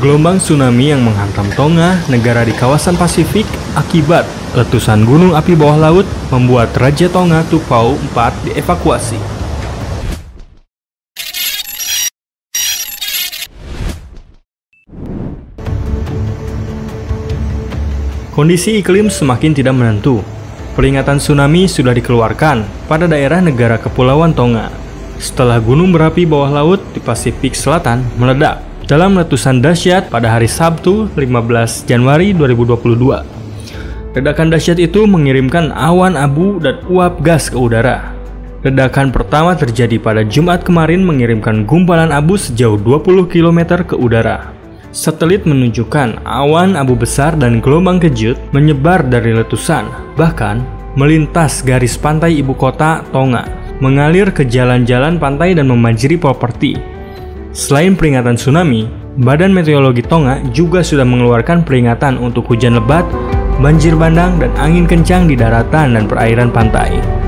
Gelombang tsunami yang menghantam Tonga, negara di kawasan Pasifik, akibat letusan gunung api bawah laut membuat Raja Tonga Tupau IV dievakuasi. Kondisi iklim semakin tidak menentu. Peringatan tsunami sudah dikeluarkan pada daerah negara Kepulauan Tonga setelah gunung berapi bawah laut di Pasifik Selatan meledak dalam letusan dahsyat pada hari Sabtu 15 Januari 2022. Ledakan dahsyat itu mengirimkan awan abu dan uap gas ke udara. Ledakan pertama terjadi pada Jumat kemarin mengirimkan gumpalan abu sejauh 20 km ke udara. Satelit menunjukkan awan abu besar dan gelombang kejut menyebar dari letusan, bahkan melintas garis pantai ibu kota Tonga, mengalir ke jalan-jalan pantai dan membanjiri properti. Selain peringatan tsunami, Badan Meteorologi Tonga juga sudah mengeluarkan peringatan untuk hujan lebat, banjir bandang, dan angin kencang di daratan dan perairan pantai.